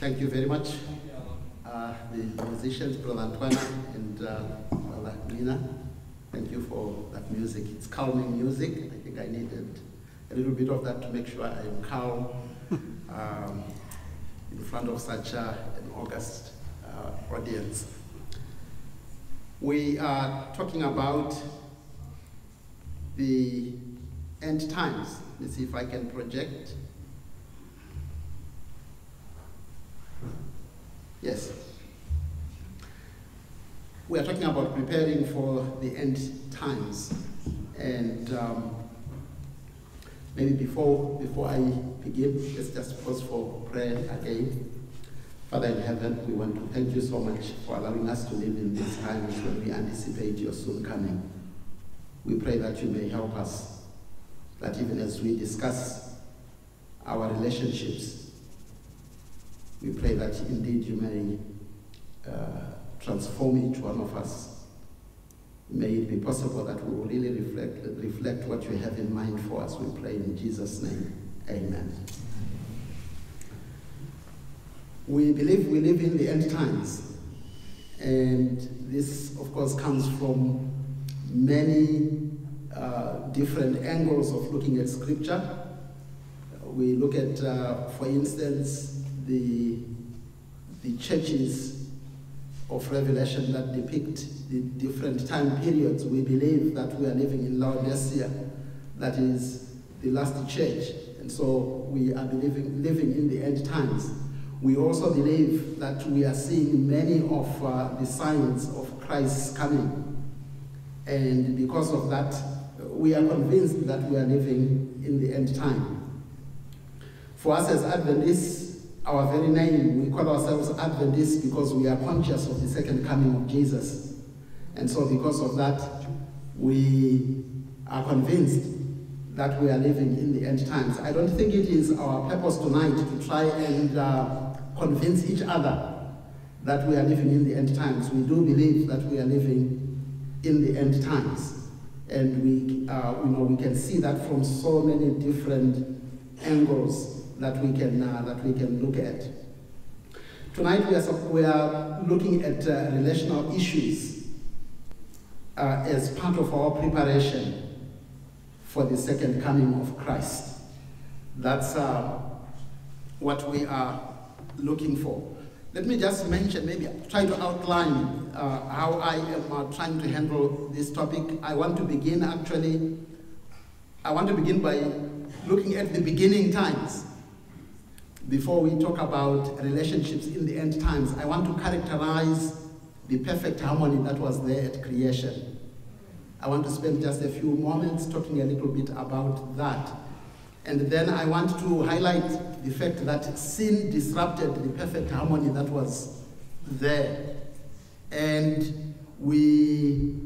Thank you very much, uh, the musicians, Brother Antoine and uh, Brother Nina. Thank you for that music. It's calming music. I think I needed a little bit of that to make sure I am calm um, in front of such uh, an august uh, audience. We are talking about the end times. Let's see if I can project. Yes. We are talking about preparing for the end times. And um, maybe before, before I begin, let's just pause for prayer again. Father in heaven, we want to thank you so much for allowing us to live in these times when we anticipate your soon coming. We pray that you may help us, that even as we discuss our relationships, we pray that indeed you may uh, transform each one of us. May it be possible that we will really reflect, reflect what you have in mind for us. We pray in Jesus' name. Amen. We believe we live in the end times. And this, of course, comes from many uh, different angles of looking at scripture. We look at, uh, for instance, the, the churches of Revelation that depict the different time periods. We believe that we are living in Laodicea, that is the last church. And so we are believing, living in the end times. We also believe that we are seeing many of uh, the signs of Christ's coming. And because of that, we are convinced that we are living in the end time. For us as Adventists, our very name, we call ourselves Adventists because we are conscious of the second coming of Jesus. And so, because of that, we are convinced that we are living in the end times. I don't think it is our purpose tonight to try and uh, convince each other that we are living in the end times. We do believe that we are living in the end times. And we, uh, you know, we can see that from so many different angles that we can, uh, that we can look at. Tonight we are, we are looking at uh, relational issues uh, as part of our preparation for the second coming of Christ. That's uh, what we are looking for. Let me just mention, maybe try to outline uh, how I am uh, trying to handle this topic. I want to begin actually, I want to begin by looking at the beginning times. Before we talk about relationships in the end times, I want to characterize the perfect harmony that was there at creation. I want to spend just a few moments talking a little bit about that. And then I want to highlight the fact that sin disrupted the perfect harmony that was there. And we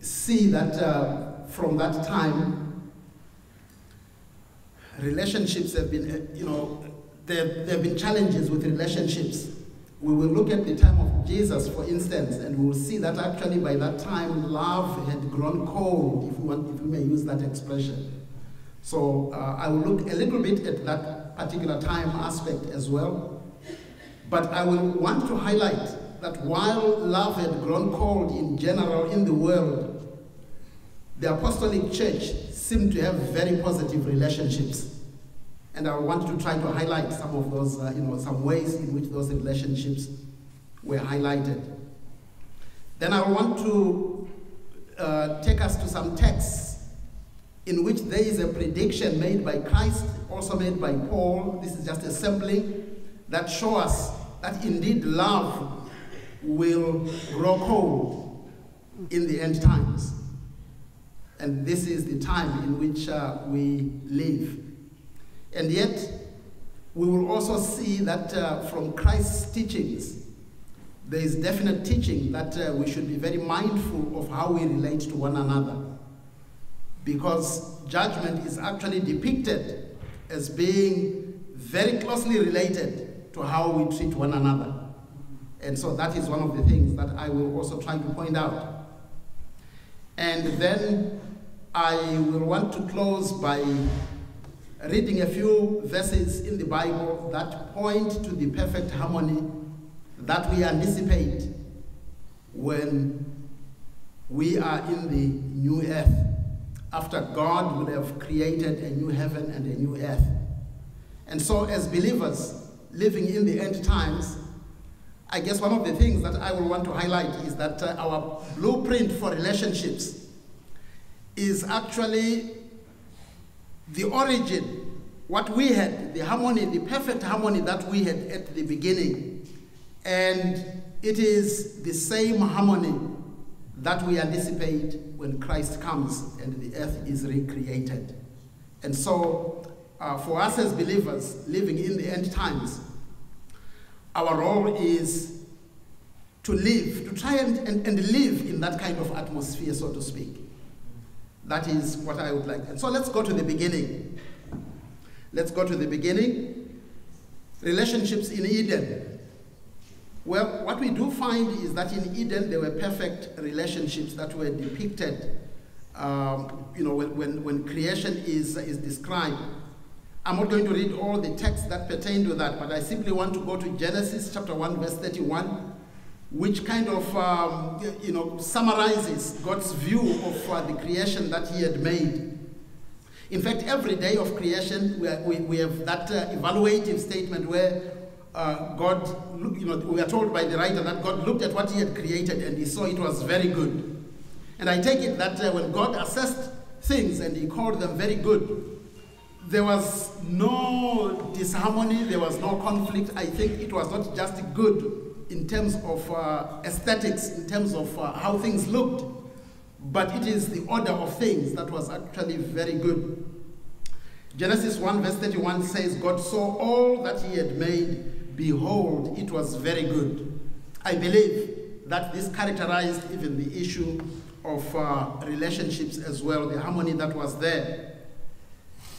see that uh, from that time, relationships have been, uh, you know, there, there have been challenges with relationships. We will look at the time of Jesus, for instance, and we will see that actually by that time love had grown cold, if we, want, if we may use that expression. So uh, I will look a little bit at that particular time aspect as well. But I will want to highlight that while love had grown cold in general in the world, the apostolic church seemed to have very positive relationships. And I want to try to highlight some of those, uh, you know, some ways in which those relationships were highlighted. Then I want to uh, take us to some texts in which there is a prediction made by Christ, also made by Paul. This is just a sampling that show us that indeed love will grow cold in the end times. And this is the time in which uh, we live. And yet, we will also see that uh, from Christ's teachings, there is definite teaching that uh, we should be very mindful of how we relate to one another because judgment is actually depicted as being very closely related to how we treat one another. And so that is one of the things that I will also try to point out. And then I will want to close by reading a few verses in the Bible that point to the perfect harmony that we anticipate when we are in the new earth, after God would have created a new heaven and a new earth. And so, as believers living in the end times, I guess one of the things that I will want to highlight is that uh, our blueprint for relationships is actually the origin, what we had, the harmony, the perfect harmony that we had at the beginning. And it is the same harmony that we anticipate when Christ comes and the earth is recreated. And so, uh, for us as believers living in the end times, our role is to live, to try and, and, and live in that kind of atmosphere, so to speak. That is what I would like. And so let's go to the beginning. Let's go to the beginning. Relationships in Eden. Well, what we do find is that in Eden there were perfect relationships that were depicted. Um, you know, when, when, creation is, is described. I'm not going to read all the texts that pertain to that, but I simply want to go to Genesis chapter 1, verse 31 which kind of um, you know summarizes God's view of uh, the creation that He had made. In fact, every day of creation, we, are, we, we have that uh, evaluative statement where uh, God, you know, we are told by the writer that God looked at what He had created and He saw it was very good. And I take it that uh, when God assessed things and He called them very good, there was no disharmony, there was no conflict. I think it was not just good in terms of uh, aesthetics, in terms of uh, how things looked, but it is the order of things that was actually very good. Genesis 1 verse 31 says, God saw all that he had made, behold, it was very good. I believe that this characterized even the issue of uh, relationships as well, the harmony that was there.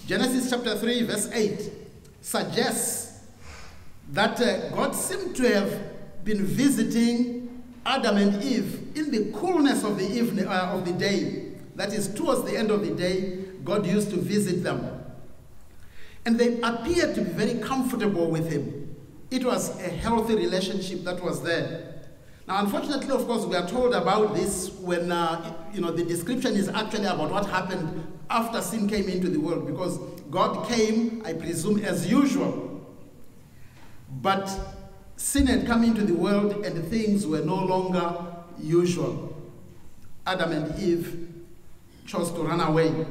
Genesis chapter 3 verse 8 suggests that uh, God seemed to have been visiting Adam and Eve in the coolness of the evening uh, of the day. That is, towards the end of the day, God used to visit them. And they appeared to be very comfortable with him. It was a healthy relationship that was there. Now, unfortunately, of course, we are told about this when uh, you know the description is actually about what happened after sin came into the world, because God came, I presume, as usual. But sin had come into the world and things were no longer usual. Adam and Eve chose to run away.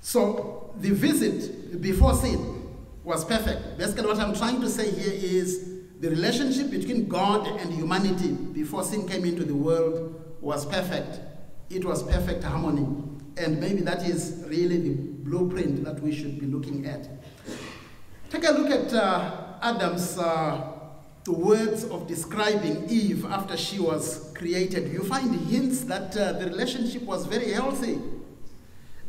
So the visit before sin was perfect. Basically, what I'm trying to say here is the relationship between God and humanity before sin came into the world was perfect. It was perfect harmony. And maybe that is really the blueprint that we should be looking at. Take a look at uh, Adam's uh, words of describing Eve after she was created, you find hints that uh, the relationship was very healthy.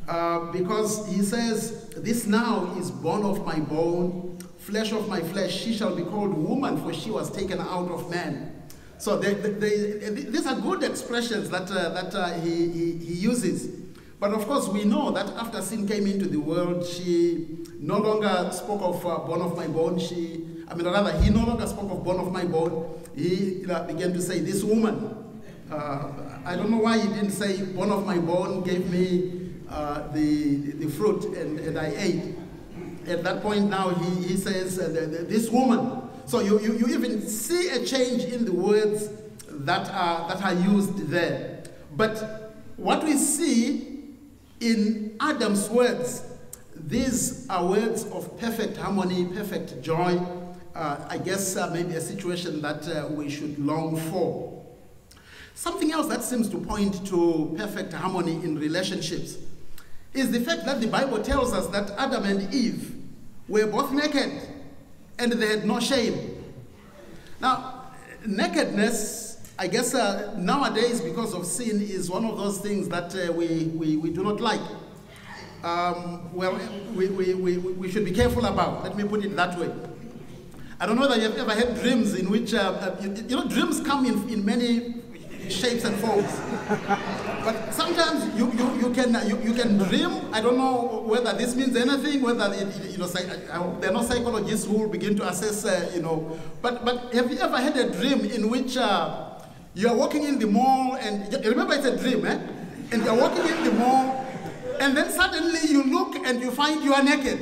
Uh, because he says, This now is bone of my bone, flesh of my flesh. She shall be called woman, for she was taken out of man. So they, they, they, these are good expressions that, uh, that uh, he, he, he uses. But of course, we know that after sin came into the world, she no longer spoke of uh, of my bone. She, I mean, rather, he no longer spoke of bone of my bone. He began to say, This woman. Uh, I don't know why he didn't say, Bone of my bone gave me uh, the, the fruit and, and I ate. At that point now, he, he says, uh, This woman. So you, you, you even see a change in the words that are, that are used there. But what we see in Adam's words, these are words of perfect harmony, perfect joy. Uh, I guess uh, maybe a situation that uh, we should long for. Something else that seems to point to perfect harmony in relationships is the fact that the Bible tells us that Adam and Eve were both naked and they had no shame. Now, nakedness I guess uh, nowadays, because of sin, is one of those things that uh, we, we, we do not like. Um, well, we, we, we, we should be careful about. Let me put it that way. I don't know that you've ever had dreams in which, uh, uh you, you, know, dreams come in, in many, shapes and forms. but sometimes you, you, you, can, you, you can dream. I don't know whether this means anything, whether, it, you know, there are no psychologists who will begin to assess, uh, you know. But, but have you ever had a dream in which uh, you are walking in the mall and, remember it's a dream, eh? And you're walking in the mall and then suddenly you look and you find you are naked.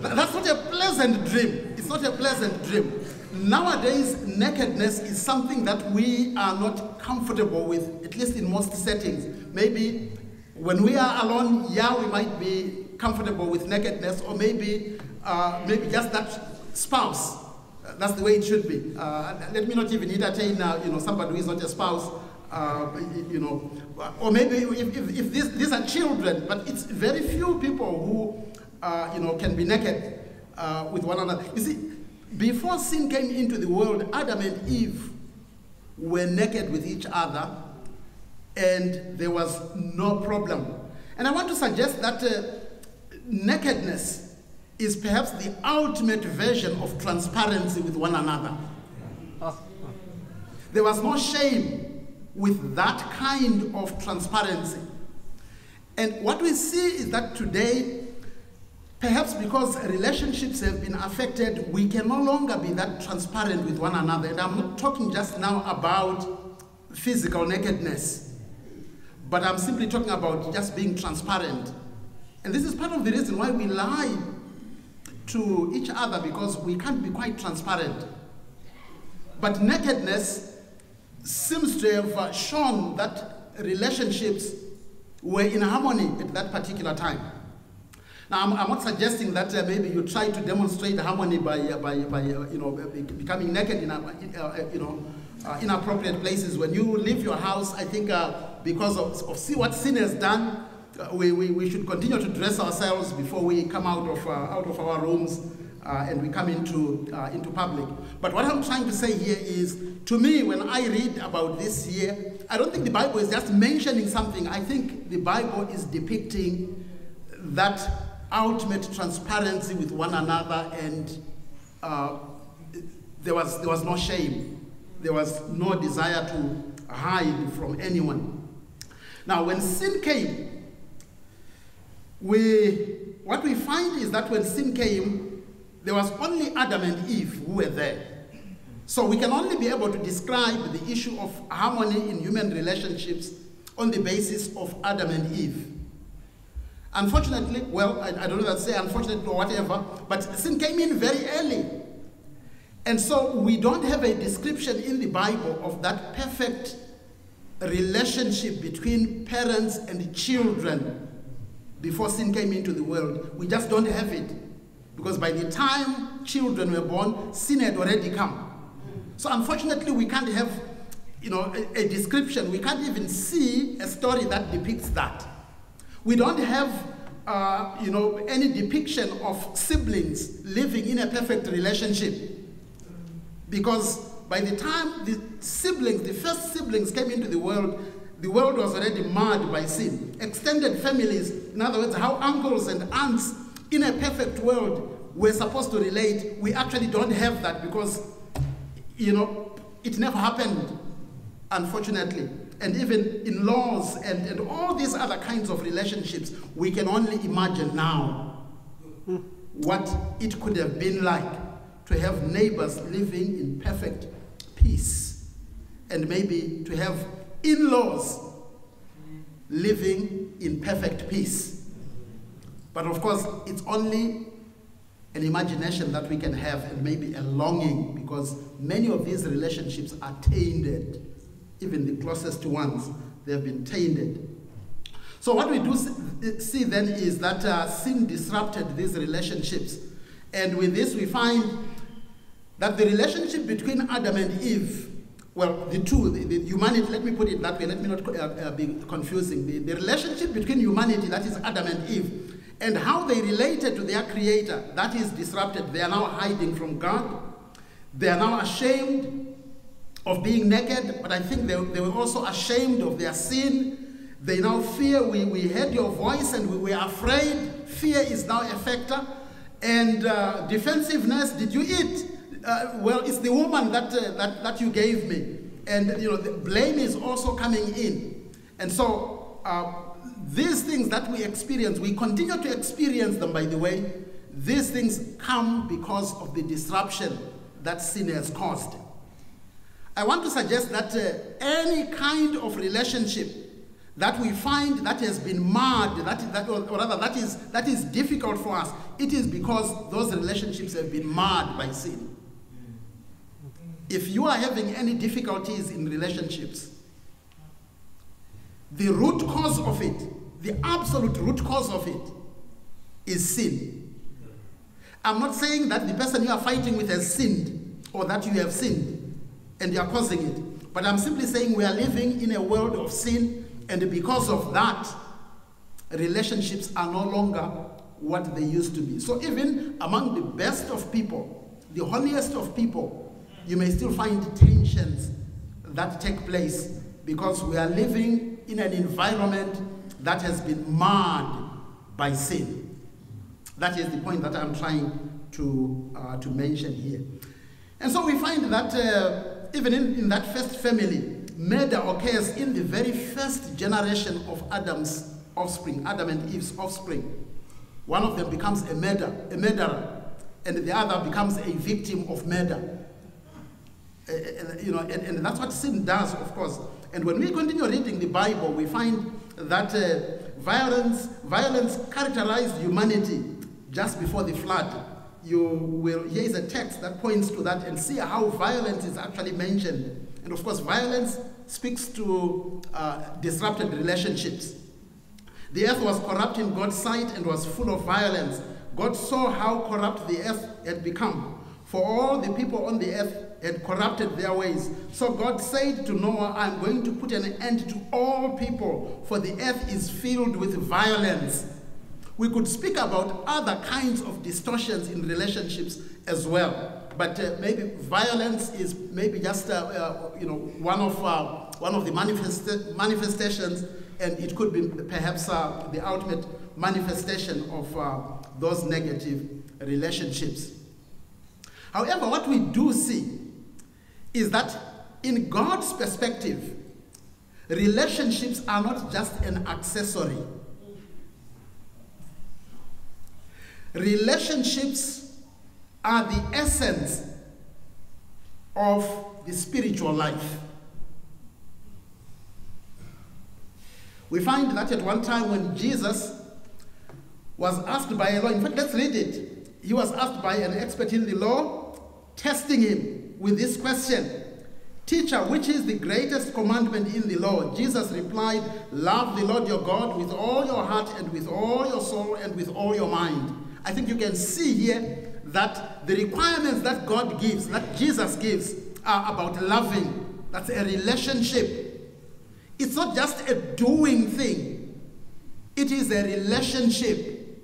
That's not a pleasant dream. It's not a pleasant dream. Nowadays, nakedness is something that we are not comfortable with, at least in most settings. Maybe when we are alone, yeah, we might be comfortable with nakedness, or maybe, uh, maybe just that spouse. That's the way it should be. Uh, let me not even entertain, you know, somebody who is not a spouse, uh, you know, or maybe if, if, if this, these are children, but it's very few people who uh, you know, can be naked uh, with one another. You see, before sin came into the world, Adam and Eve were naked with each other, and there was no problem. And I want to suggest that uh, nakedness is perhaps the ultimate version of transparency with one another. There was no shame with that kind of transparency. And what we see is that today Perhaps because relationships have been affected, we can no longer be that transparent with one another. And I'm not talking just now about physical nakedness, but I'm simply talking about just being transparent. And this is part of the reason why we lie to each other because we can't be quite transparent. But nakedness seems to have shown that relationships were in harmony at that particular time. Now, I'm, I'm not suggesting that uh, maybe you try to demonstrate harmony by, uh, by, by uh, you know, becoming naked in, uh, uh, you know, uh, inappropriate places. When you leave your house, I think because of, of see what sin has done, Uh, we, we, we should continue to dress ourselves before we come out of, uh, out of our rooms uh, and we come into, into public. But what I'm trying to say here is, to me, when I read about this here, I don't think the Bible is just mentioning something. I think the Bible is depicting that ultimate transparency with one another, and uh, there, was, there was no shame. There was no desire to hide from anyone. Now, when sin came, we, what we find is that when sin came, there was only Adam and Eve who were there. So we can only be able to describe the issue of harmony in human relationships on the basis of Adam and Eve. Unfortunately, well, I, I don't know that say unfortunately or whatever, but sin came in very early. And so we don't have a description in the Bible of that perfect relationship between parents and children before sin came into the world. We just don't have it. Because by the time children were born, sin had already come. So unfortunately, we can't have you know, a, a description. We can't even see a story that depicts that. We don't have uh, you know, any depiction of siblings living in a perfect relationship. Because by the time the siblings, the first siblings came into the world, the world was already marred by sin. Extended families, in other words, how uncles and aunts in a perfect world were supposed to relate, we actually don't have that because, you know, it never happened, unfortunately and even in laws and, and all these other kinds of relationships, we can only imagine now what it could have been like to have neighbors living in perfect peace and maybe to have in laws living in perfect peace. But of course, it's only an imagination that we can have and maybe a longing because many of these relationships are tainted even the closest ones, they've been tainted. So what we do see then is that uh, sin disrupted these relationships. And with this we find that the relationship between Adam and Eve, well, the two, the, the humanity, let me put it that way, let me not uh, uh, be confusing. The, the relationship between humanity, that is Adam and Eve, and how they related to their creator, that is disrupted. They are now hiding from God. They are now ashamed of being naked, but I think they, they were also ashamed of their sin. They now fear, we, we heard your voice and we were afraid. Fear is now a factor. And uh, defensiveness, did you eat? Uh, well, it's the woman that, uh, that, that you gave me. And you know, the blame is also coming in. And so uh, these things that we experience, we continue to experience them, by the way. These things come because of the disruption that sin has caused. I want to suggest that uh, any kind of relationship that we find that has been marred, that, that, or rather that is, that is difficult for us, it is because those relationships have been marred by sin. If you are having any difficulties in relationships, the root cause of it, the absolute root cause of it, is sin. I'm not saying that the person you are fighting with has sinned or that you have sinned and you are causing it. But I'm simply saying we are living in a world of sin, and because of that, relationships are no longer what they used to be. So, even among the best of people, the holiest of people, you may still find tensions that take place because we are living in an environment that has been marred by sin. That is the point that I'm trying to, uh, to mention here. And so we find that uh, even in, in that first family, murder occurs in the very first generation of Adam's offspring, Adam and Eve's offspring. One of them becomes a murderer, a murderer, and the other becomes a victim of murder. Uh, you know, and, and, that's what sin does, of course. And when we continue reading the Bible, we find that uh, violence, violence characterized humanity just before the flood. You will, here is a text that points to that and see how violence is actually mentioned. And of course, violence speaks to uh, disrupted relationships. The earth was corrupt in God's sight and was full of violence. God saw how corrupt the earth had become. For all the people on the earth had corrupted their ways. So God said to Noah, I'm going to put an end to all people, for the earth is filled with violence. We could speak about other kinds of distortions in relationships as well. But uh, maybe violence is maybe just uh, uh, you know one of uh, one of the manifest manifestations, and it could be perhaps uh, the ultimate manifestation of uh, those negative relationships. However, what we do see is that in God's perspective, relationships are not just an accessory. Relationships are the essence of the spiritual life. We find that at one time when Jesus was asked by a law, in fact, let's read it. He was asked by an expert in the law, testing him with this question Teacher, which is the greatest commandment in the law? Jesus replied, Love the Lord your God with all your heart and with all your soul and with all your mind. I think you can see here that the requirements that God gives, that Jesus gives, are about loving. That's a relationship. It's not just a doing thing, it is a relationship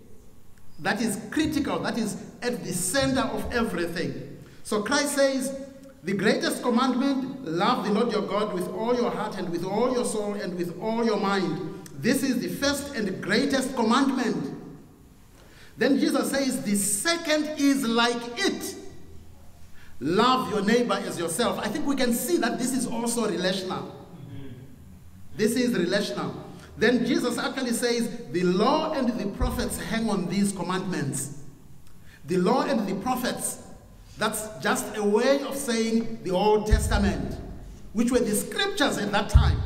that is critical, that is at the center of everything. So Christ says, the greatest commandment, love the Lord your God with all your heart and with all your soul and with all your mind. This is the first and greatest commandment. Then Jesus says, the second is like it. Love your neighbor as yourself. I think we can see that this is also relational. This is relational. Then Jesus actually says, the law and the prophets hang on these commandments. The law and the prophets that's just a way of saying the Old Testament, which were the scriptures at that time.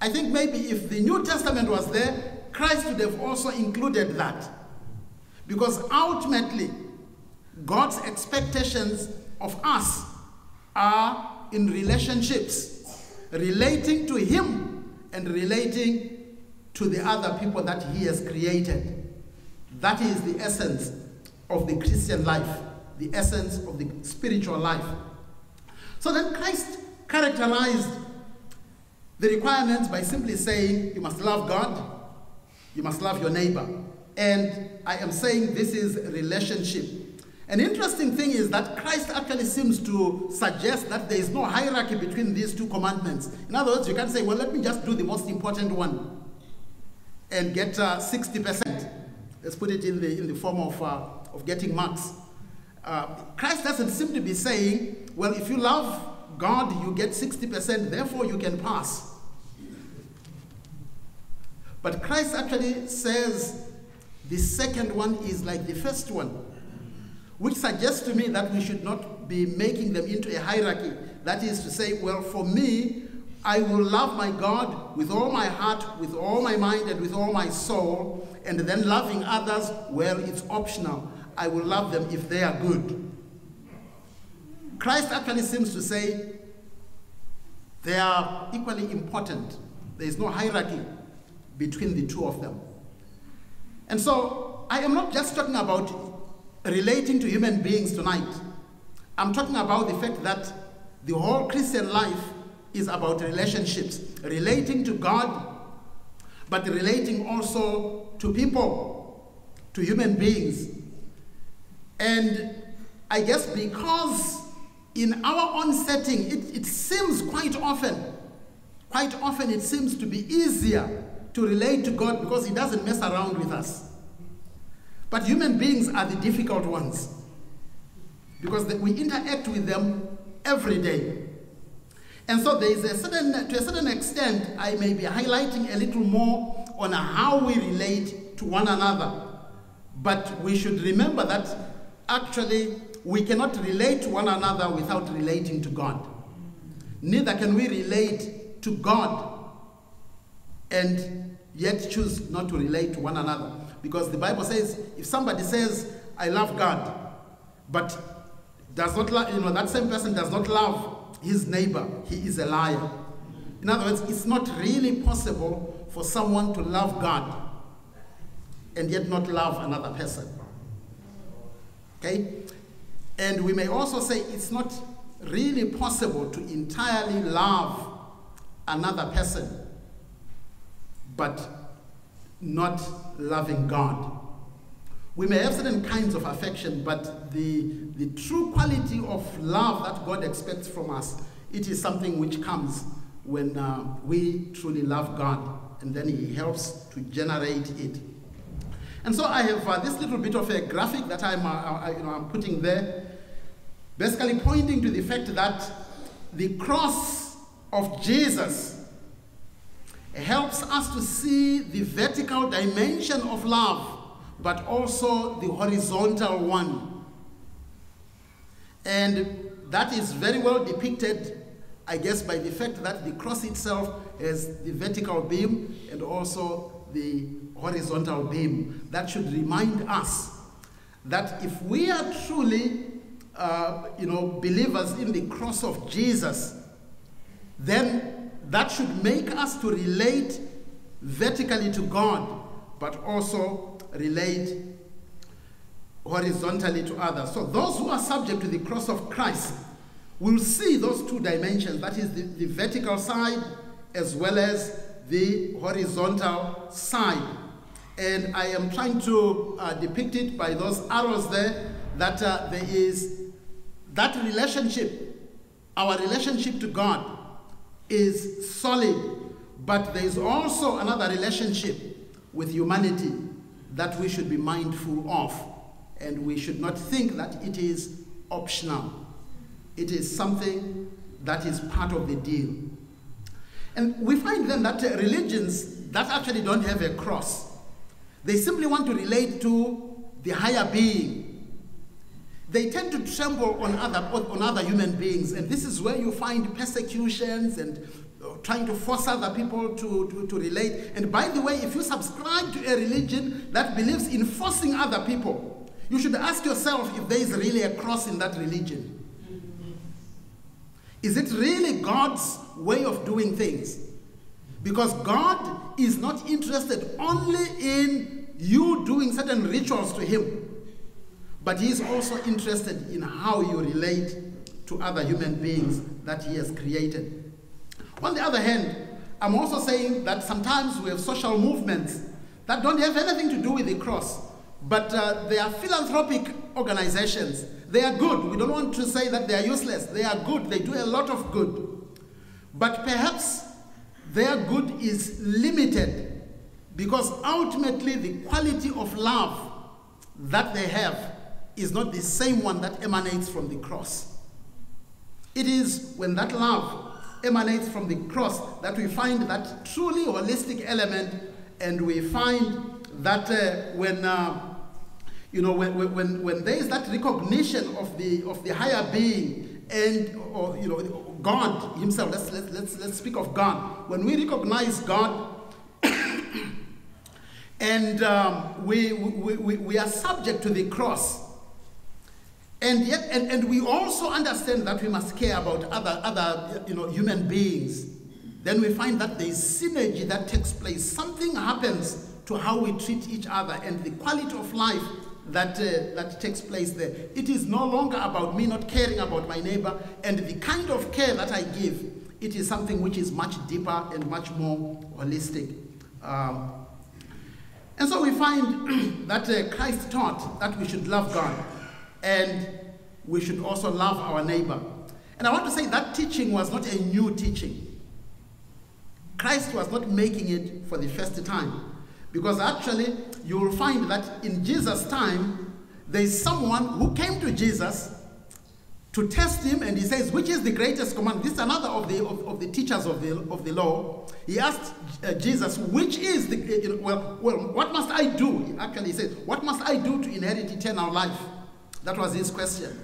I think maybe if the New Testament was there, Christ would have also included that. Because ultimately, God's expectations of us are in relationships, relating to Him and relating to the other people that He has created. That is the essence of the Christian life the essence of the spiritual life. So then Christ characterized the requirements by simply saying, You must love God, you must love your neighbor. And I am saying this is relationship. An interesting thing is that Christ actually seems to suggest that there is no hierarchy between these two commandments. In other words, you can't say, well, let me just do the most important one and get uh, 60%. Let's put it in the, in the form of, uh, of getting marks. Uh, Christ doesn't seem to be saying, well, if you love God, you get 60%, therefore you can pass. But Christ actually says the second one is like the first one, which suggests to me that we should not be making them into a hierarchy. That is to say, well, for me, I will love my God with all my heart, with all my mind, and with all my soul, and then loving others, well, it's optional. I will love them if they are good. Christ actually seems to say they are equally important. There is no hierarchy between the two of them. And so I am not just talking about relating to human beings tonight. I'm talking about the fact that the whole Christian life is about relationships, relating to God, but relating also to people, to human beings. And I guess because in our own setting, it, it seems quite often, quite often it seems to be easier to relate to God because He doesn't mess around with us. But human beings are the difficult ones because we interact with them every day. And so there is a certain, to a certain extent, I may be highlighting a little more on how we relate to one another. But we should remember that actually we cannot relate to one another without relating to God. Neither can we relate to God and yet choose not to relate to one another. Because the Bible says if somebody says, I love God, but does not love, you know, that same person does not love his neighbor, he is a liar. In other words, it's not really possible for someone to love God and yet not love another person. Okay? And we may also say it's not really possible to entirely love another person but not loving God. We may have certain kinds of affection, but the, the true quality of love that God expects from us, it is something which comes when uh, we truly love God, and then He helps to generate it. And so I have uh, this little bit of a graphic that I'm, uh, I, you know, I'm putting there, basically pointing to the fact that the cross of Jesus helps us to see the vertical dimension of love, but also the horizontal one. And that is very well depicted, I guess, by the fact that the cross itself has the vertical beam and also the horizontal beam. That should remind us that if we are truly, uh, you know, believers in the cross of Jesus, then that should make us to relate vertically to God, but also relate horizontally to others. So those who are subject to the cross of Christ will see those two dimensions, that is the, the vertical side as well as the horizontal side. And I am trying to uh, depict it by those arrows there, that uh, there is that relationship, our relationship to God, is solid, but there is also another relationship with humanity that we should be mindful of. And we should not think that it is optional. It is something that is part of the deal. And we find then that religions that actually don't have a cross, they simply want to relate to the higher being. They tend to tremble on other, on other human beings, and this is where you find persecutions and uh, trying to force other people to, to, to relate. And by the way, if you subscribe to a religion that believes in forcing other people, you should ask yourself if there is really a cross in that religion. Is it really God's way of doing things? Because God is not interested only in you doing certain rituals to Him, but He is also interested in how you relate to other human beings that He has created. On the other hand, I'm also saying that sometimes we have social movements that don't have anything to do with the cross, but uh, they are philanthropic organizations. They are good. We don't want to say that they are useless. They are good. They do a lot of good. But perhaps their good is limited because ultimately the quality of love that they have is not the same one that emanates from the cross. It is when that love emanates from the cross that we find that truly holistic element, and we find that uh, when uh, you know when, when, when there is that recognition of the of the higher being and or you know God Himself. Let's let's let's, let's speak of God. When we recognize God. and um, we, we, we, we are subject to the cross and yet, and, and we also understand that we must care about other, other you know, human beings. Then we find that there is synergy that takes place. Something happens to how we treat each other and the quality of life that, uh, that takes place there. It is no longer about me not caring about my neighbor and the kind of care that I give. It is something which is much deeper and much more holistic. Um, and so we find that uh, Christ taught that we should love God and we should also love our neighbor. And I want to say that teaching was not a new teaching. Christ was not making it for the first time. Because actually, you will find that in Jesus' time, there is someone who came to Jesus to test him, and he says, Which is the greatest command? This is another of the, of, of the teachers of the, of the law. He asked uh, Jesus, Which is the, know, well, well, what must I do? He actually said, What must I do to inherit eternal life? That was his question.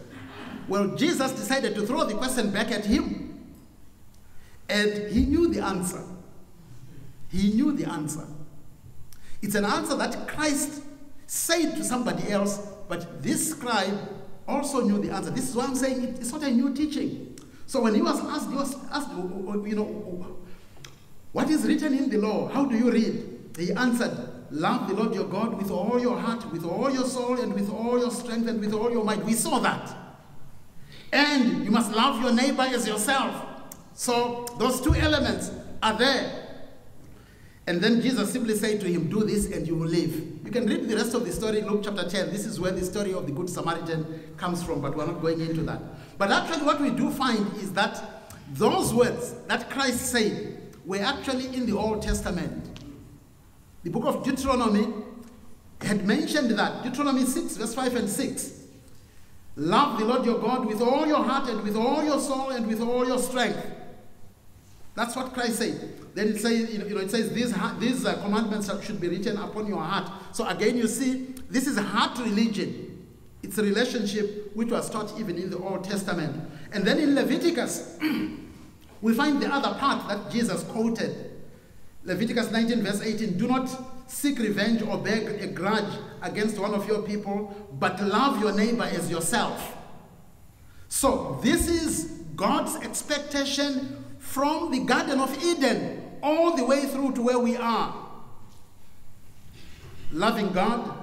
Well, Jesus decided to throw the question back at him. And he knew the answer. He knew the answer. It's an answer that Christ said to somebody else, but this scribe also knew the answer. This is why I'm saying it's not a new teaching. So when he was asked, he was asked, oh, oh, oh, you know, what is written in the law? How do you read? He answered, Love the Lord your God with all your heart, with all your soul, and with all your strength, and with all your might. We saw that. And you must love your neighbor as yourself. So those two elements are there. And then Jesus simply said to him, Do this and you will live. You can read the rest of the story in Luke chapter 10. This is where the story of the Good Samaritan comes from, but we're not going into that. But actually, what we do find is that those words that Christ said were actually in the Old Testament. The book of Deuteronomy had mentioned that. Deuteronomy 6, verse 5 and 6. Love the Lord your God with all your heart and with all your soul and with all your strength. That's what Christ said. Then it says, you know, it says these, these uh, commandments should be written upon your heart. So again, you see, this is heart religion. It's a relationship which was taught even in the Old Testament. And then in Leviticus, we find the other part that Jesus quoted. Leviticus 19, verse 18 Do not seek revenge or beg a grudge against one of your people, but love your neighbor as yourself. So, this is God's expectation from the Garden of Eden all the way through to where we are. Loving God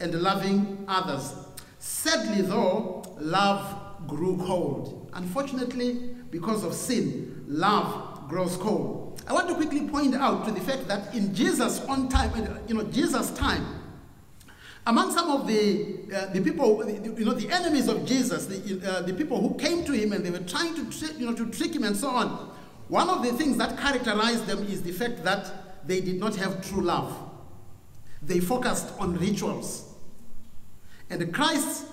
and loving others. Sadly, though, love grew cold. Unfortunately, because of sin, love grows cold. I want to quickly point out to the fact that in Jesus' own time, you know, Jesus' time, among some of the, uh, the people, you know, the enemies of Jesus, the, uh, the people who came to him and they were trying to, you know, to trick him and so on, one of the things that characterized them is the fact that they did not have true love. They focused on rituals. And Christ,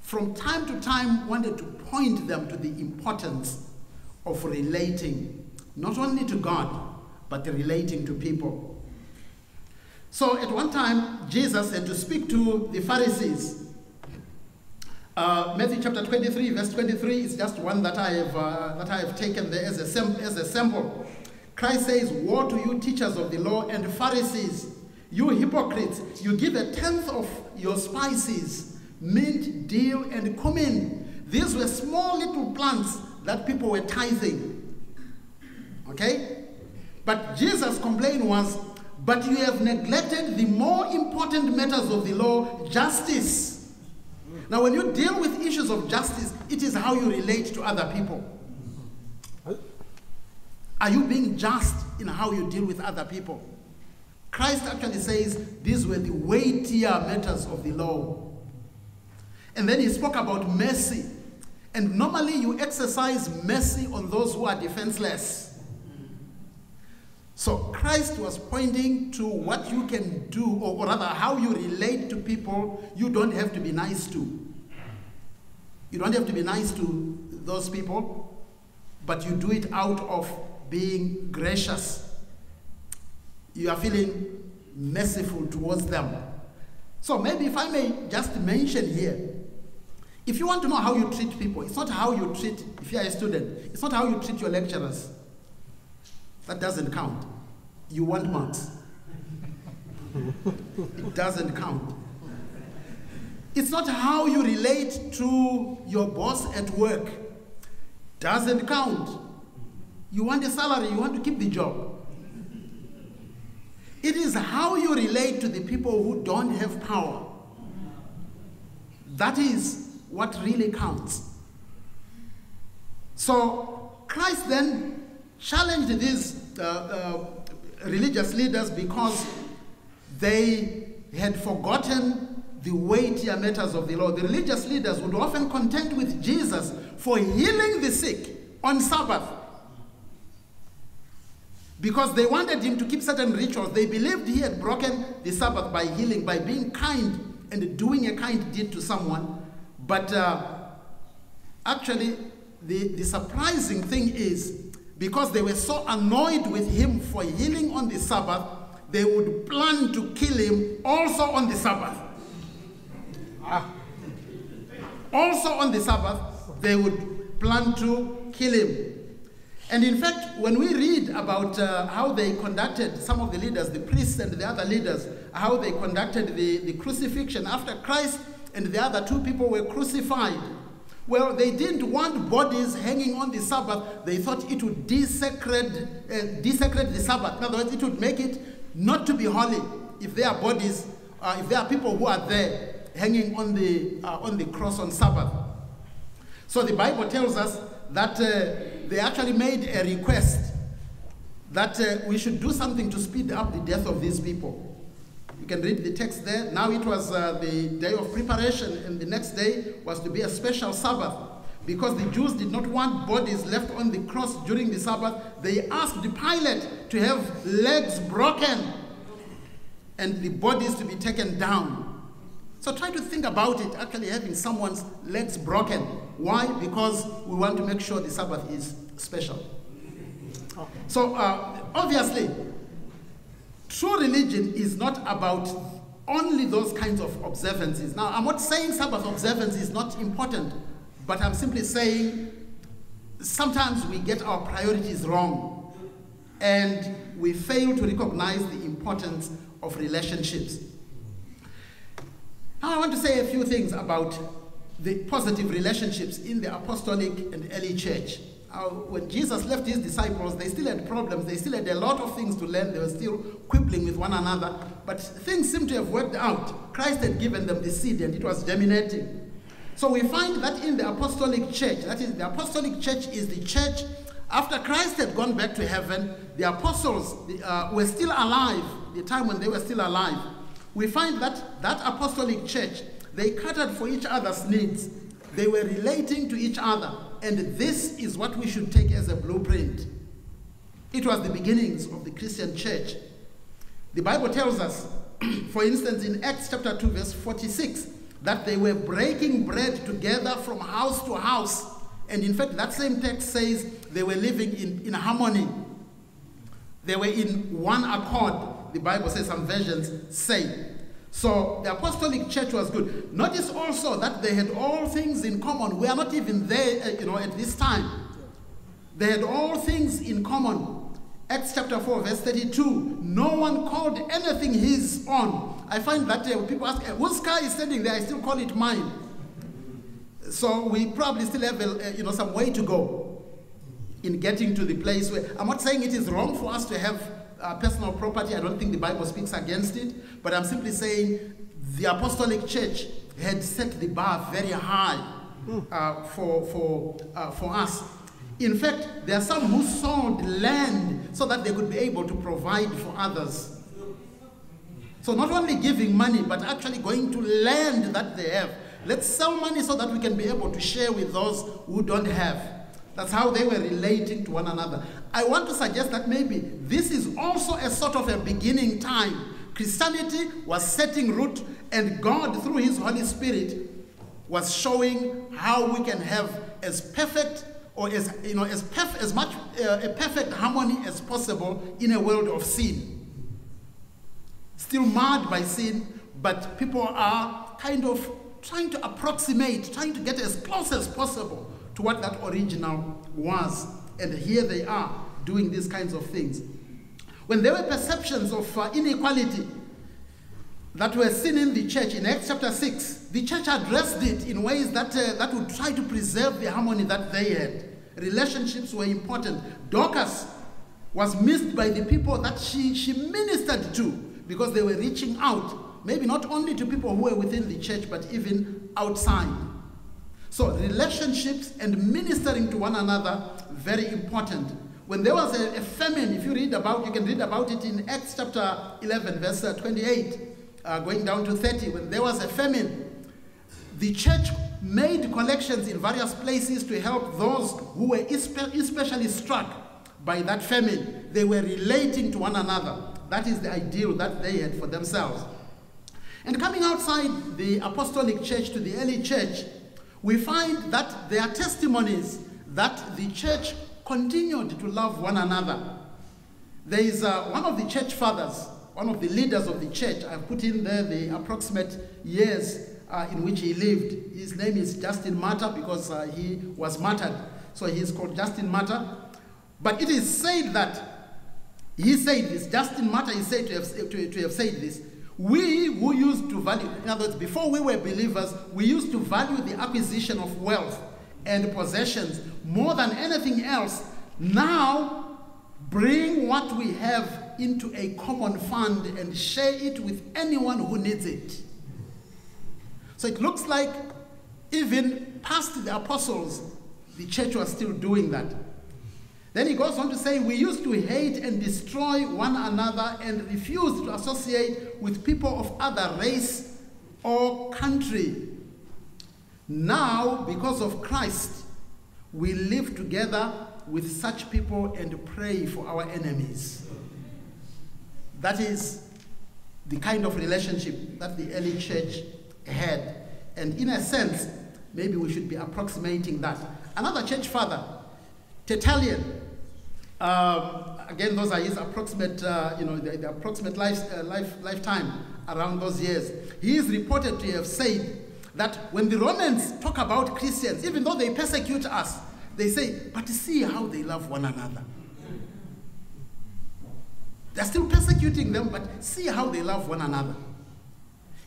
from time to time, wanted to point them to the importance of relating, not only to God, but relating to people. So at one time, Jesus had to speak to the Pharisees uh, Matthew chapter 23, verse 23 is just one that I have, uh, that I have taken there as a, as a sample. Christ says, Woe to you, teachers of the law and Pharisees, you hypocrites! You give a tenth of your spices, mint, dill, and cumin. These were small little plants that people were tithing. Okay? But Jesus' complaint was, But you have neglected the more important matters of the law, justice now, when you deal with issues of justice, it is how you relate to other people. Are you being just in how you deal with other people? Christ actually says these were the weightier matters of the law. And then he spoke about mercy. And normally you exercise mercy on those who are defenseless. So Christ was pointing to what you can do, or rather, how you relate to people you don't have to be nice to. You don't have to be nice to those people, but you do it out of being gracious. You are feeling merciful towards them. So maybe if I may just mention here, if you want to know how you treat people, it's not how you treat, if you are a student, it's not how you treat your lecturers. That doesn't count. You want marks. it doesn't count. It's not how you relate to your boss at work. Doesn't count. You want a salary, you want to keep the job. It is how you relate to the people who don't have power. That is what really counts. So Christ then challenged these uh, uh, religious leaders because they had forgotten the weightier matters of the law. The religious leaders would often contend with Jesus for healing the sick on Sabbath because they wanted him to keep certain rituals. They believed he had broken the Sabbath by healing, by being kind and doing a kind deed to someone. But uh, actually, the, the surprising thing is because they were so annoyed with him for healing on the Sabbath, they would plan to kill him also on the Sabbath. Ah. Also on the Sabbath, they would plan to kill him. And in fact, when we read about uh, how they conducted, some of the leaders, the priests and the other leaders, how they conducted the, the crucifixion after Christ and the other two people were crucified. Well, they didn't want bodies hanging on the Sabbath. They thought it would desecrate, uh, desecrate the Sabbath. In other words, it would make it not to be holy if there are bodies, uh, if there are people who are there hanging on the, uh, on the cross on Sabbath. So the Bible tells us that uh, they actually made a request that uh, we should do something to speed up the death of these people. You can read the text there. Now it was uh, the day of preparation, and the next day was to be a special Sabbath. Because the Jews did not want bodies left on the cross during the Sabbath, they asked the Pilate to have legs broken and the bodies to be taken down. So try to think about it, actually having someone's legs broken. Why? Because we want to make sure the Sabbath is special. So uh, obviously, True religion is not about only those kinds of observances. Now, I'm not saying Sabbath observance is not important, but I'm simply saying sometimes we get our priorities wrong and we fail to recognize the importance of relationships. Now, I want to say a few things about the positive relationships in the apostolic and early church uh, when Jesus left his disciples, they still had problems. They still had a lot of things to learn. They were still quibbling with one another. But things seem to have worked out. Christ had given them the seed and it was germinating. So we find that in the apostolic church, that is, the apostolic church is the church after Christ had gone back to heaven, the apostles uh, were still alive, the time when they were still alive. We find that that apostolic church, they catered for each other's needs. They were relating to each other. And this is what we should take as a blueprint. It was the beginnings of the Christian church. The Bible tells us, for instance, in Acts chapter 2, verse 46, that they were breaking bread together from house to house. And in fact, that same text says they were living in, in harmony. They were in one accord, the Bible says, some versions say. So the apostolic church was good. Notice also that they had all things in common. We are not even there, uh, you know, at this time. They had all things in common. Acts chapter 4, verse 32. No one called anything his own. I find that uh, people ask, whose car is standing there? I still call it mine. So we probably still have, uh, you know, some way to go in getting to the place where, I'm not saying it is wrong for us to have uh, personal property. I don't think the Bible speaks against it, but I'm simply saying the apostolic church had set the bar very high uh, for, for, uh, for us. In fact, there are some who sold land so that they could be able to provide for others. So not only giving money, but actually going to land that they have. Let's sell money so that we can be able to share with those who don't have. That's how they were relating to one another. I want to suggest that maybe this is also a sort of a beginning time. Christianity was setting root, and God, through His Holy Spirit, was showing how we can have as perfect or as you know as, perf- as much uh, a perfect harmony as possible in a world of sin. Still marred by sin, but people are kind of trying to approximate, trying to get as close as possible to what that original was. And here they are doing these kinds of things. When there were perceptions of uh, inequality that were seen in the church in Acts chapter 6, the church addressed it in ways that, uh, that would try to preserve the harmony that they had. Relationships were important. Dorcas was missed by the people that she, she ministered to because they were reaching out, maybe not only to people who were within the church, but even outside. So, relationships and ministering to one another, very important. When there was a, a, famine, if you read about, you can read about it in Acts chapter 11, verse uh, 28, uh, going down to 30. When there was a famine, the church made collections in various places to help those who were especially struck by that famine. They were relating to one another. That is the ideal that they had for themselves. And coming outside the apostolic church to the early church, we find that there are testimonies that the church continued to love one another. There is uh, one of the church fathers, one of the leaders of the church, I've put in there the approximate years uh, in which he lived. His name is Justin Martyr because uh, he was martyred. So he is called Justin Martyr. But it is said that he said this, Justin Martyr is said to have, to, to have said this. We who used to value, in other words, before we were believers, we used to value the acquisition of wealth and possessions more than anything else. Now, bring what we have into a common fund and share it with anyone who needs it. So it looks like even past the apostles, the church was still doing that. Then he goes on to say, We used to hate and destroy one another and refuse to associate with people of other race or country. Now, because of Christ, we live together with such people and pray for our enemies. That is the kind of relationship that the early church had. And in a sense, maybe we should be approximating that. Another church father, Tertullian, um, again, those are his approximate, uh, you know, the, the approximate life, uh, life, lifetime around those years. He is reported to have said that when the Romans talk about Christians, even though they persecute us, they say, but see how they love one another. They're still persecuting them, but see how they love one another.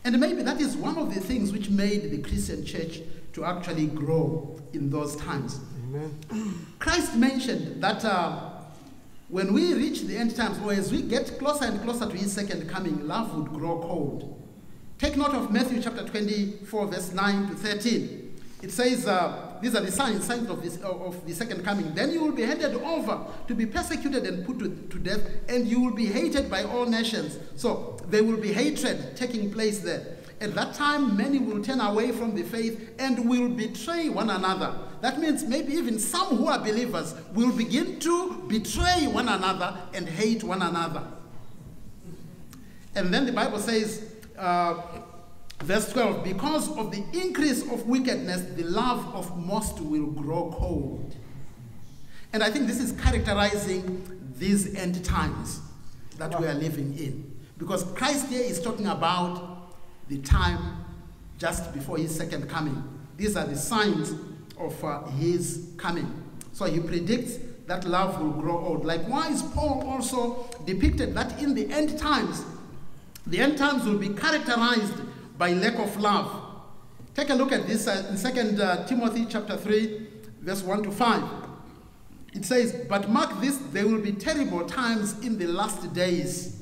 And maybe that is one of the things which made the Christian church to actually grow in those times. Amen. Christ mentioned that uh, when we reach the end times, or as we get closer and closer to his second coming, love would grow cold. Take note of Matthew chapter 24, verse 9 to 13. It says, uh, these are the signs, signs of, this, of the second coming. Then you will be handed over to be persecuted and put to, to death, and you will be hated by all nations. So there will be hatred taking place there. At that time, many will turn away from the faith and will betray one another. That means maybe even some who are believers will begin to betray one another and hate one another. And then the Bible says, uh, verse 12, because of the increase of wickedness, the love of most will grow cold. And I think this is characterizing these end times that we are living in. Because Christ here is talking about the time just before his second coming. These are the signs of uh, his coming. So he predicts that love will grow old. Likewise, Paul also depicted that in the end times, the end times will be characterized by lack of love. Take a look at this uh, in 2 uh, Timothy chapter 3, verse 1 to 5. It says, But mark this, there will be terrible times in the last days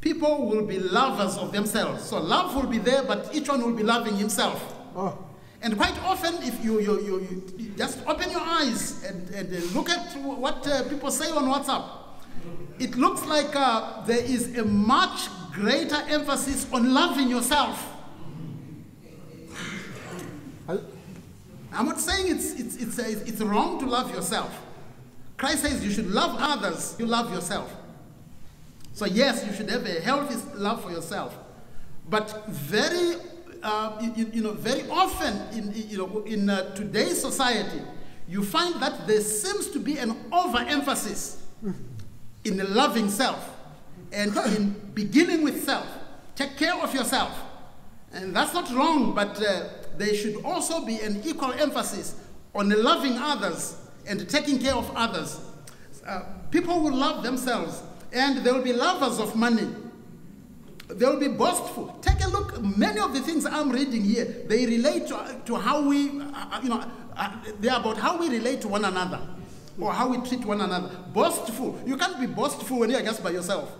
people will be lovers of themselves. So love will be there, but each one will be loving himself. Oh. And quite often, if you, you, you, you, just open your eyes and, and look at what uh, people say on WhatsApp, it looks like uh, there is a much greater emphasis on loving yourself. I'm not saying it's, it's, it's, it's wrong to love yourself. Christ says you should love others, you love yourself. So, yes, you should have a healthy love for yourself. But very uh, you, you, know, very often in, you know, in uh, today's society, you find that there seems to be an overemphasis in loving self and in beginning with self. Take care of yourself. And that's not wrong, but uh, there should also be an equal emphasis on loving others and taking care of others. Uh, people will love themselves and they will be lovers of money. They will be boastful. Take a look. Many of the things I'm reading here, they relate to, to how we, uh, you know, uh, they're about how we relate to one another or how we treat one another. Boastful. You can't be boastful when you're just by yourself.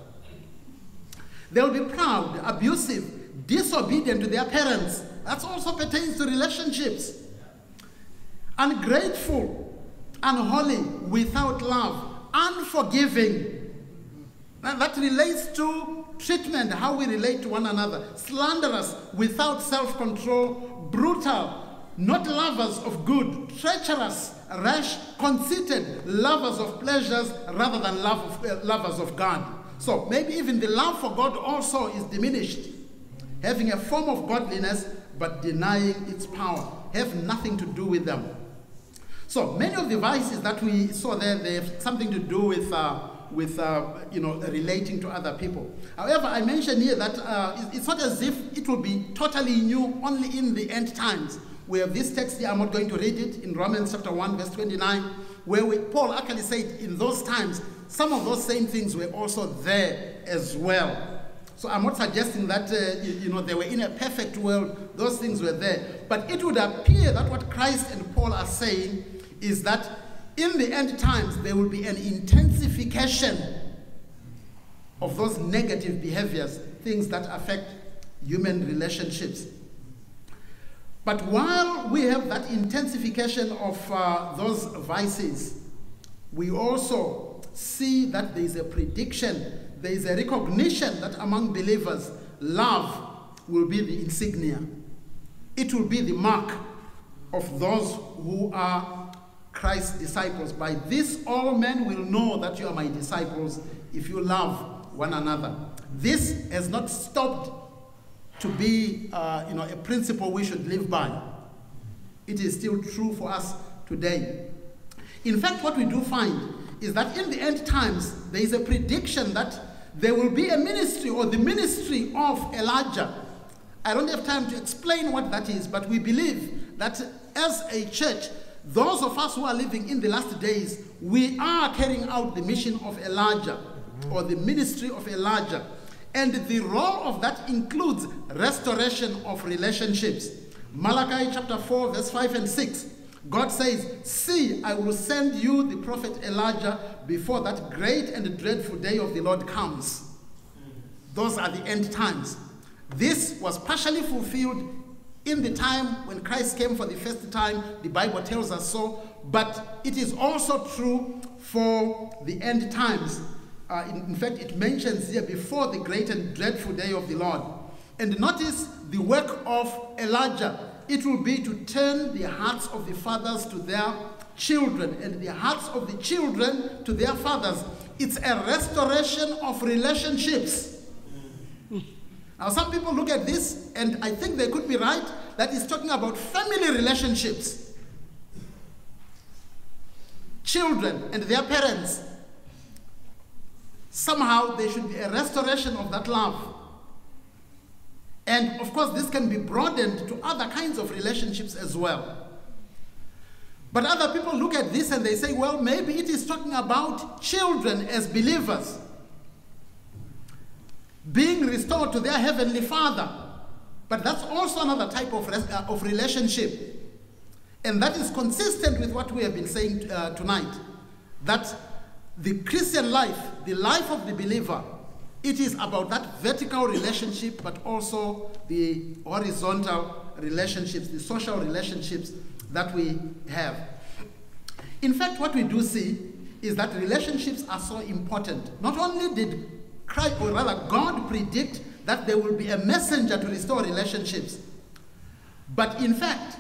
They'll be proud, abusive, disobedient to their parents. That also pertains to relationships. Ungrateful, unholy, without love, unforgiving. that relates to treatment, how we relate to one another. Slanderous, without self control, brutal, not lovers of good, treacherous, rash, conceited, lovers of pleasures rather than love of, uh, lovers of God. So maybe even the love for God also is diminished, having a form of godliness but denying its power, have nothing to do with them. So many of the vices that we saw there, they have something to do with, uh, with uh, you know, relating to other people. However, I mentioned here that uh, it's not as if it will be totally new only in the end times. We have this text here, I'm not going to read it, in Romans chapter 1, verse 29, where we, Paul actually said in those times, some of those same things were also there as well. So I'm not suggesting that, uh, you, you, know, they were in a perfect world, those things were there. But it would appear that what Christ and Paul are saying is that in the end times, there will be an intensification of those negative behaviors, things that affect human relationships. But while we have that intensification of uh, those vices, we also see that there is a prediction, there is a recognition that among believers, love will be the insignia. It will be the mark of those who are Christ's disciples. By this, all men will know that you are my disciples if you love one another. This has not stopped to be uh, you know, a principle we should live by. It is still true for us today. In fact, what we do find is that in the end times, there is a prediction that there will be a ministry or the ministry of Elijah. I don't have time to explain what that is, but we believe that as a church, those of us who are living in the last days, we are carrying out the mission of Elijah or the ministry of Elijah. And the role of that includes restoration of relationships. Malachi chapter 4, verse 5 and 6 God says, See, I will send you the prophet Elijah before that great and dreadful day of the Lord comes. Those are the end times. This was partially fulfilled in the time when Christ came for the first time. The Bible tells us so. But it is also true for the end times. Uh, in, in fact, it mentions here before the great and dreadful day of the Lord. And notice the work of Elijah it will be to turn the hearts of the fathers to their children and the hearts of the children to their fathers. It's a restoration of relationships. Now, some people look at this and I think they could be right that it's talking about family relationships. Children and their parents. Somehow there should be a restoration of that love. And of course, this can be broadened to other kinds of relationships as well. But other people look at this and they say, well, maybe it is talking about children as believers being restored to their heavenly father. But that's also another type of, uh, of relationship. And that is consistent with what we have been saying uh, tonight that the Christian life, the life of the believer, it is about that vertical relationship, but also the horizontal relationships, the social relationships that we have. In fact, what we do see is that relationships are so important. Not only did Christ, or rather God predict that there will be a messenger to restore relationships, but in fact,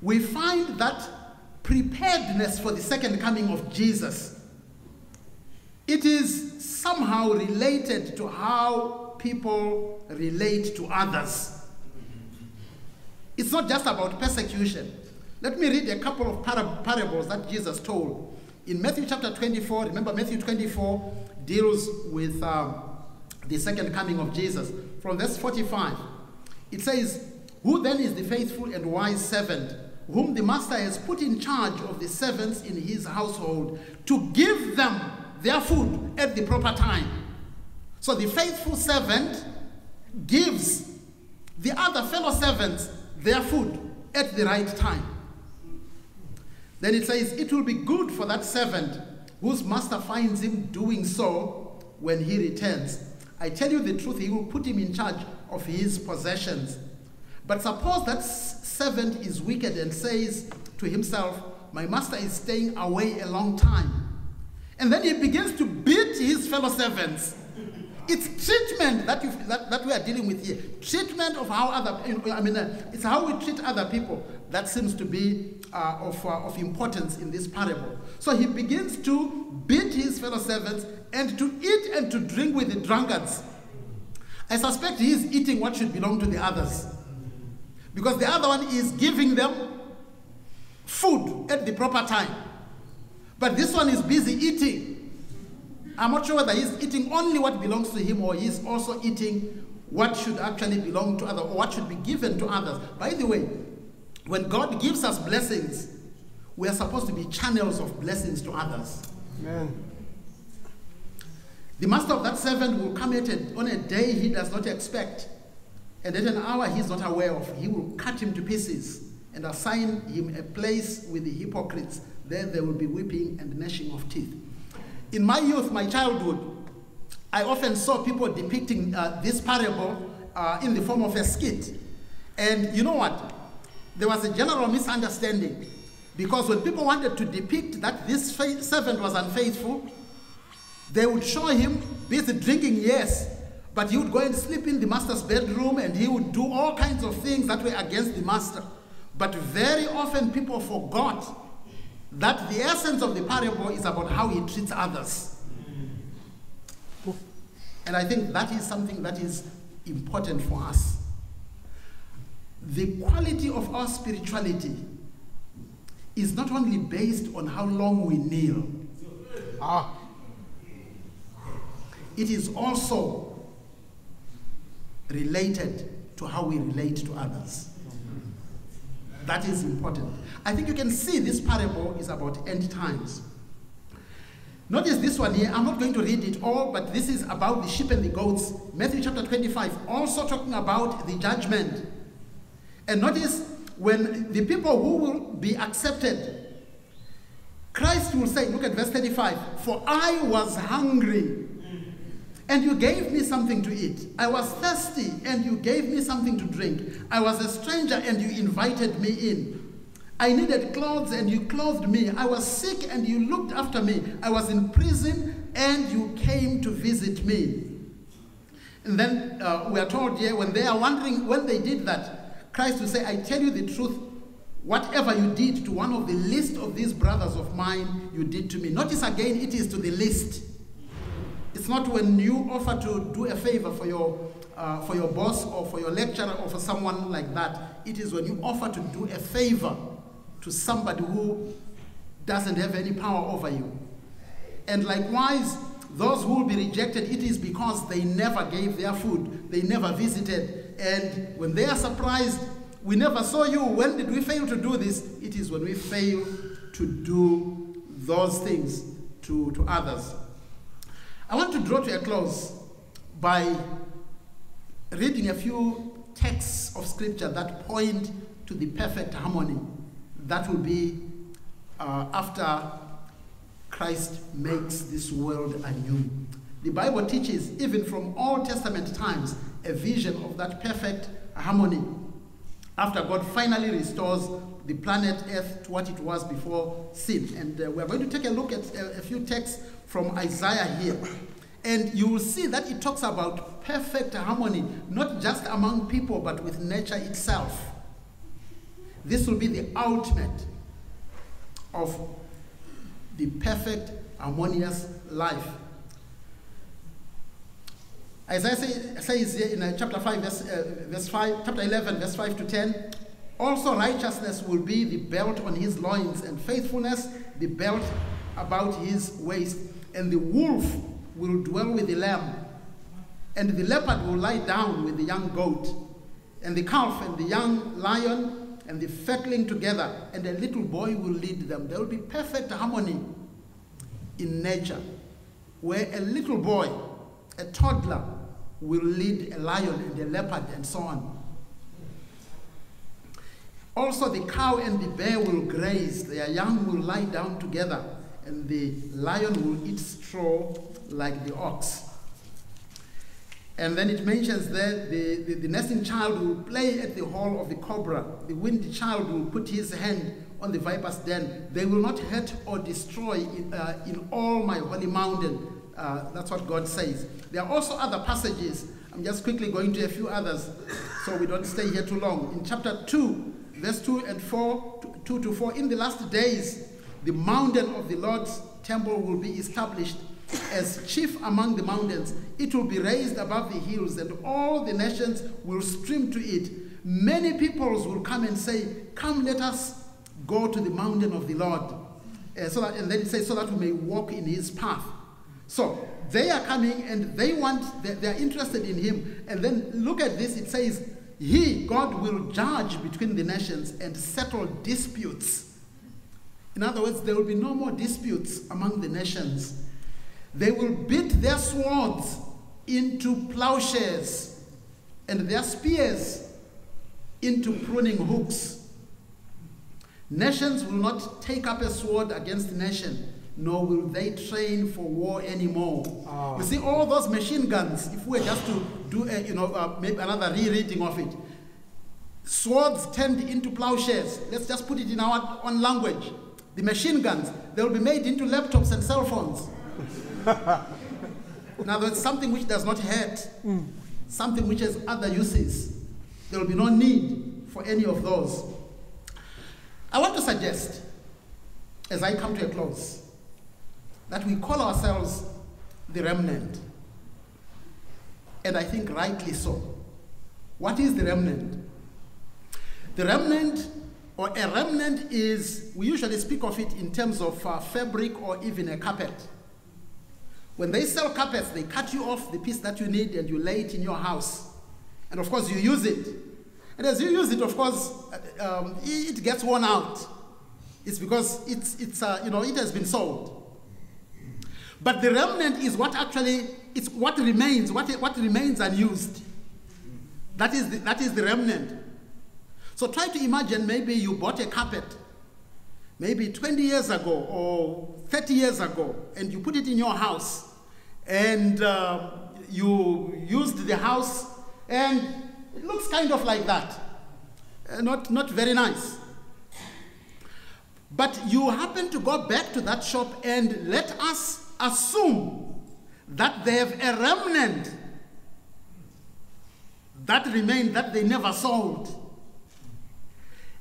we find that preparedness for the second coming of Jesus, it is somehow related to how people relate to others. It's not just about persecution. Let me read a couple of parables that Jesus told. In Matthew chapter 24, remember Matthew 24 deals with uh, the second coming of Jesus. From verse 45, it says, Who then is the faithful and wise servant, whom the master has put in charge of the servants in his household, to give them their food at the proper time? So the faithful servant gives the other fellow servants their food at the right time. Then it says, It will be good for that servant whose master finds him doing so when he returns. I tell you the truth, he will put him in charge of his possessions. But suppose that servant is wicked and says to himself, My master is staying away a long time. And then he begins to beat his fellow servants. It's treatment that, you, that, that we are dealing with here. Treatment of how other, I mean, uh, it's how we treat other people that seems to be uh, of, uh, of importance in this parable. So he begins to beat his fellow servants and to eat and to drink with the drunkards. I suspect he is eating what should belong to the others. Because the other one is giving them food at the proper time. But this one is busy eating. I'm not sure whether he's eating only what belongs to him or he's also eating what should actually belong to others or what should be given to others. By the way, when God gives us blessings, we are supposed to be channels of blessings to others. Amen. The master of that servant will come at a, on a day he does not expect, and at an hour he's not aware of. He will cut him to pieces and assign him a place with the hypocrites. There there will be weeping and gnashing of teeth. In my youth, my childhood, I often saw people depicting uh, this parable uh, in the form of a skit. And you know what? There was a general misunderstanding because when people wanted to depict that this servant was unfaithful, they would show him busy drinking, yes, but he would go and sleep in the master's bedroom and he would do all kinds of things that were against the master. But very often people forgot that the essence of the parable is about how he treats others. And I think that is something that is important for us. The quality of our spirituality is not only based on how long we kneel, ah, it is also related to how we relate to others. That is important. I think you can see this parable is about end times. Notice this one here. I'm not going to read it all, but this is about the sheep and the goats. Matthew chapter 25, also talking about the judgment. And notice when the people who will be accepted, Christ will say, look at verse 35, For I was hungry and you gave me something to eat. I was thirsty, and you gave me something to drink. I was a stranger, and you invited me in. I needed clothes, and you clothed me. I was sick, and you looked after me. I was in prison, and you came to visit me. And then uh, we are told here, when they are wondering when they did that, Christ will say, I tell you the truth, whatever you did to one of the least of these brothers of mine, you did to me. Notice again, it is to the least. It's not when you offer to do a favor for your, uh, for your boss or for your lecturer or for someone like that. It is when you offer to do a favor to somebody who doesn't have any power over you. And likewise, those who will be rejected, it is because they never gave their food, they never visited. And when they are surprised, we never saw you. When did we fail to do this? It is when we fail to do those things to, to others. I want to draw to a close by reading a few texts of scripture that point to the perfect harmony that will be uh, after Christ makes this world anew. The Bible teaches, even from Old Testament times, a vision of that perfect harmony after God finally restores the planet Earth to what it was before sin. And uh, we're going to take a look at a, a few texts from Isaiah here. And you will see that it talks about perfect harmony, not just among people, but with nature itself. This will be the ultimate of the perfect, harmonious life. Isaiah say, says in uh, chapter 5, verse, uh, verse 5, chapter 11, verse 5 to 10, Also, righteousness will be the belt on his loins, and faithfulness the belt about his waist. And the wolf will dwell with the lamb, and the leopard will lie down with the young goat, and the calf and the young lion and the fatling together, and a little boy will lead them. There will be perfect harmony in nature, where a little boy, a toddler, will lead a lion and a leopard and so on. Also, the cow and the bear will graze, their young will lie down together, and the lion will eat straw like the ox. And then it mentions that the, the, the, nesting child will play at the hole of the cobra. The windy child will put his hand on the viper's den. They will not hurt or destroy in, uh, in all my holy mountain. Uh, that's what God says. There are also other passages. I'm just quickly going to a few others so we don't stay here too long. In chapter 2, verse 2 and 4, 2 to 4, in the last days, the mountain of the Lord's temple will be established as chief among the mountains. It will be raised above the hills, and all the nations will stream to it. Many peoples will come and say, Come, let us go to the mountain of the Lord. Uh, so that, and then it says, So that we may walk in his path. So they are coming and they want, they, they are interested in him. And then look at this, it says, he, God, will judge between the nations and settle disputes. In other words, there will be no more disputes among the nations. They will beat their swords into plowshares and their spears into pruning hooks. Nations will not take up a sword against nation, nor will they train for war anymore. Oh. You see, all those machine guns, if we were just to do a, you know, uh, maybe another rereading of it, swords turned into plowshares. Let's just put it in our own language. The machine guns, they will be made into laptops and cell phones. now, words, something which does not hurt, mm. something which has other uses. There will be no need for any of those. I want to suggest, as I come to a close, that we call ourselves the remnant. And I think rightly so. What is the remnant? The remnant, or a remnant, is, we usually speak of it in terms of uh, fabric or even a carpet. When they sell carpets, they cut you off the piece that you need and you lay it in your house. And of course, you use it. And as you use it, of course, um, it gets worn out. It's because it's, it's, uh, you know, it has been sold. But the remnant is what actually, it's what remains, what, what remains unused. That is, the, that is the remnant. So try to imagine maybe you bought a carpet, maybe 20 years ago or 30 years ago, and you put it in your house, and uh, you used the house, and it looks kind of like that. Uh, not, not very nice. But you happen to go back to that shop and let us assume that they have a remnant that remained that they never sold.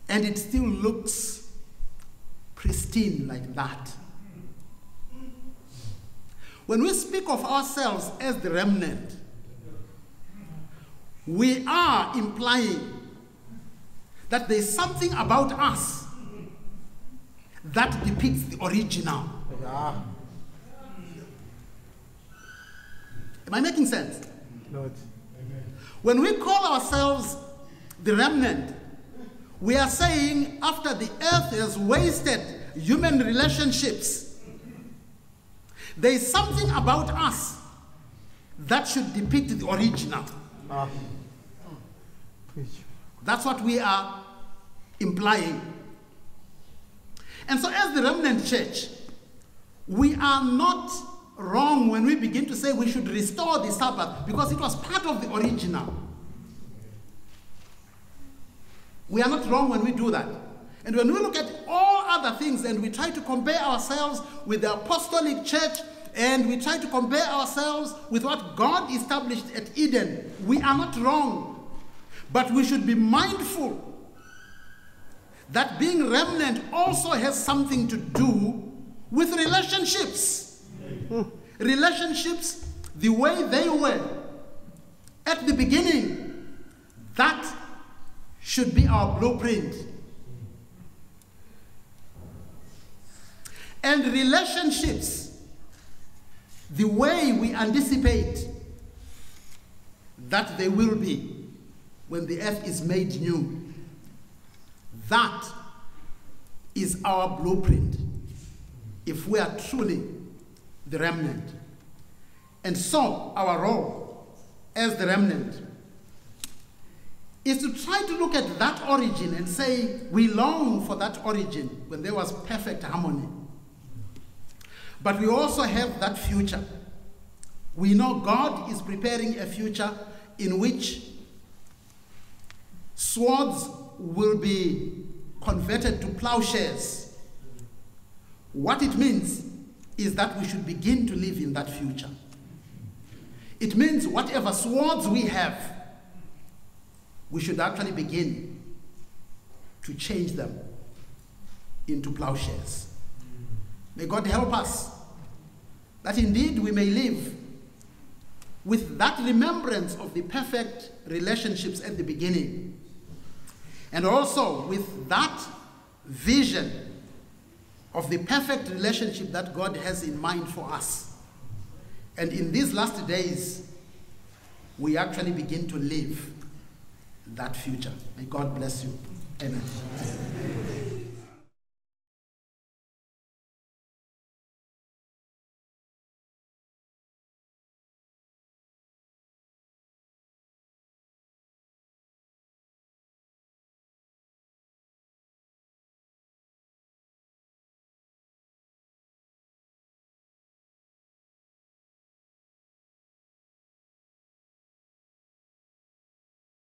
And it still looks pristine like that. When we speak of ourselves as the remnant, we are implying that there's something about us that depicts the original. Yeah. Am I making sense? Lord. When we call ourselves the remnant, we are saying after the earth has wasted human relationships, there is something about us that should depict the original. Ah. That's what we are implying. And so, as the remnant church, we are not wrong when we begin to say we should restore the Sabbath because it was part of the original. We are not wrong when we do that. And when we look at all other things and we try to compare ourselves with the apostolic church and we try to compare ourselves with what God established at Eden, we are not wrong. But we should be mindful that being remnant also has something to do with relationships relationships the way they were at the beginning, that should be our blueprint. And relationships, the way we anticipate that they will be when the earth is made new, that is our blueprint if we are truly the remnant. And so, our role as the remnant is to try to look at that origin and say, we long for that origin when there was perfect harmony. But we also have that future. We know God is preparing a future in which swords will be converted to plowshares. What it means is that we should begin to live in that future. It means whatever swords we have, we should actually begin to change them into plowshares. May God help us that indeed we may live with that remembrance of the perfect relationships at the beginning, and also with that vision of the perfect relationship that God has in mind for us. And in these last days, we actually begin to live that future. May God bless you. Amen.